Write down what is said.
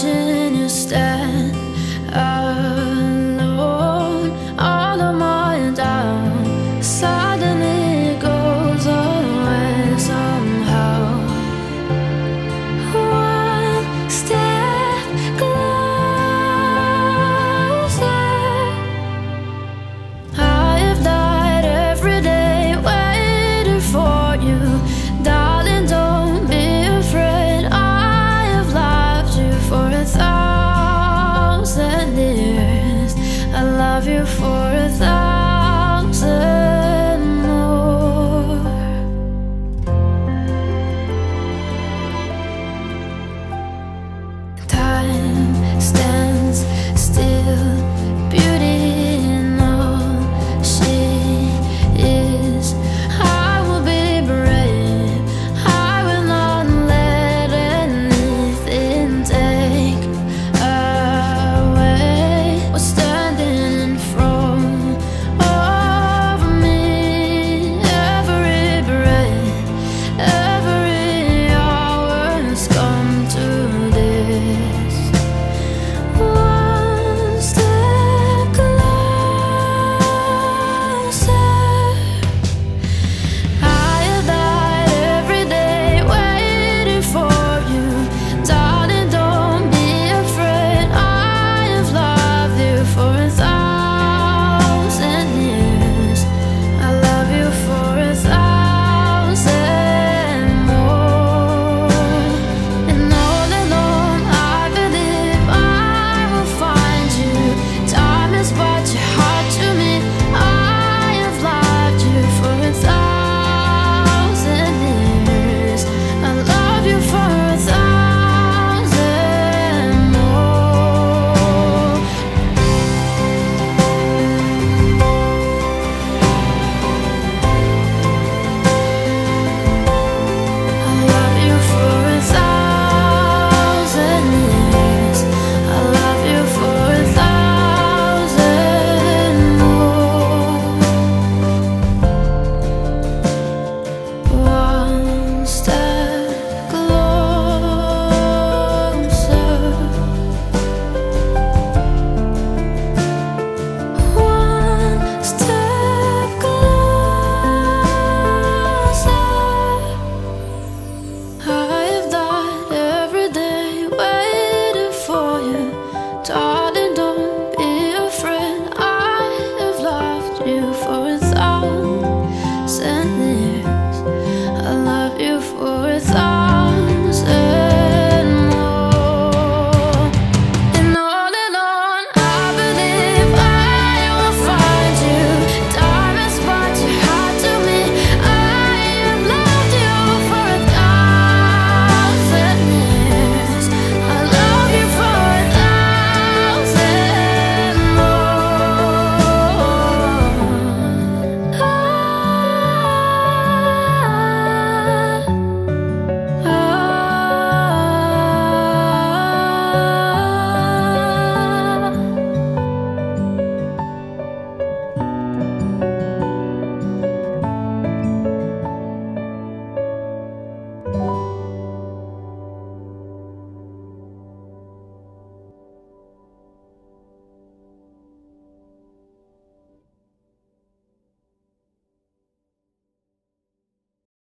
是 for